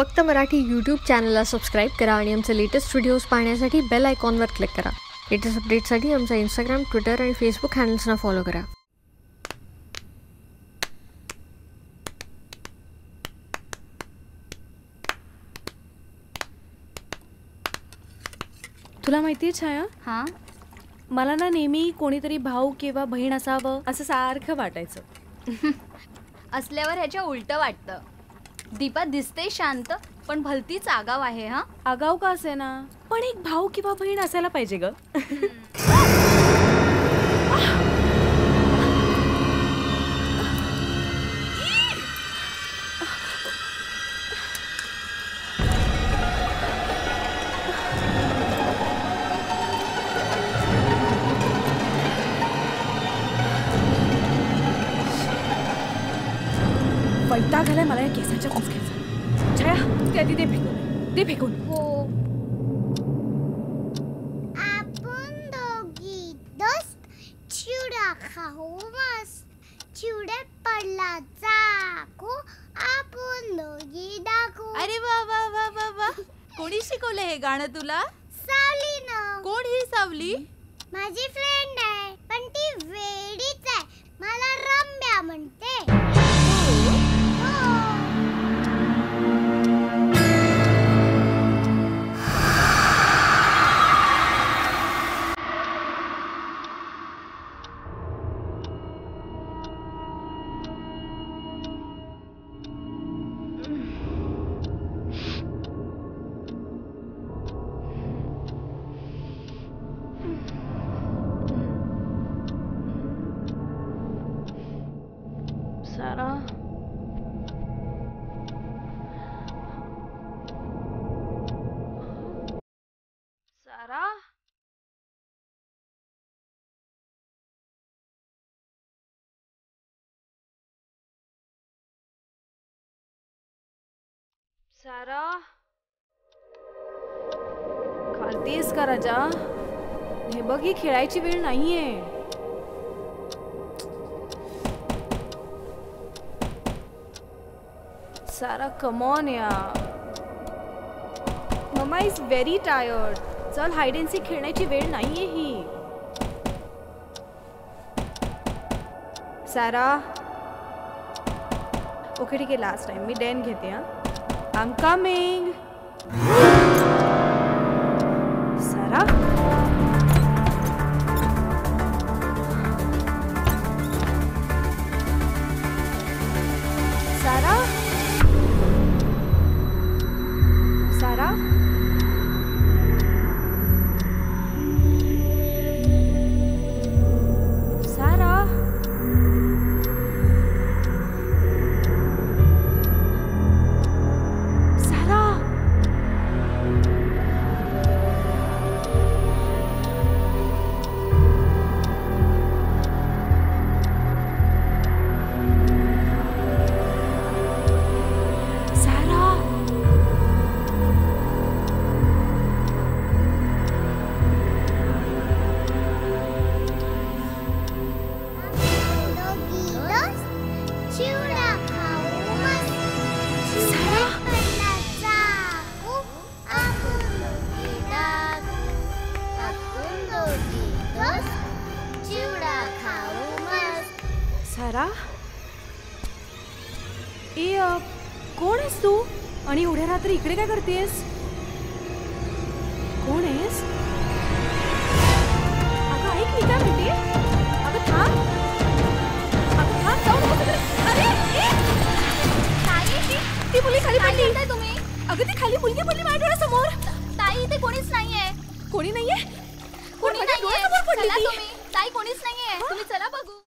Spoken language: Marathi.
फक्त मराठी यूट्यूब चॅनलला सबस्क्राईब करा आणि आमचे लेटेस्ट व्हिडिओज पाहण्यासाठी बेल आयकॉनवर क्लिक करा. लेटेस्ट अपडेटसाठी आमचा इंस्टाग्राम ट्विटर आणि फेसबुक हँडल्सना फॉलो करा. तुला माहिती आहे छाया? हा? मला ना नेहमी कोणीतरी भाऊ किंवा बहीण असावं असं सारखं वाटायचं. असल्यावर ह्याच्या उलट वाटतं. दीपा दिसते शांत पण भलतीच आगाव आहे हा? आगाव का असे ना पण एक भाऊ किंवा बहीण असायला पाहिजे ग. वैताग आलाय मला या केसाच्या कुचक्याचा छाया त्या दे फेकून दे फेकून हो आपण दोघी दोस्त चिवडा खाऊ मस्त चिवड्यात पडला चाकू आपण दोघी दाखवू अरे वा वा वा वा वा कोणी शिकवलं हे गाणं तुला सावलीनं कोण ही सावली माझी फ्रेंड आहे पण ती वेडीच सारा खालतीस का राजा। हे बघ ही खेळायची वेळ नाहीये। सारा कमॉन या मम्मा इज़ व्हेरी टायर्ड चल हाईड अँड सीक खेळण्याची वेळ नाहीये ही। सारा। ओके ठीक आहे लास्ट टाइम मी डेन घेते, हा. I'm coming. Sarah? Sarah? सारा? ए कोण आहेस तू? आणि एवढ्या रात्री इकडे काय करतेस? कोण आहेस? अगं ऐक मी काय म्हणते? अगं थांब. अगं थांब जाऊ नको अरे ती मुली खाली पडली. तुम्ही. अगं ती खाली मुलगी पडली माझ्या डोळ्यासमोर. ताई इथे कोणीच नाहीये. कोणी नाहीये? कोणी नाहीये. चला तुम्ही. ताई कोणीच नाहीये. तुम्ही चला बघू.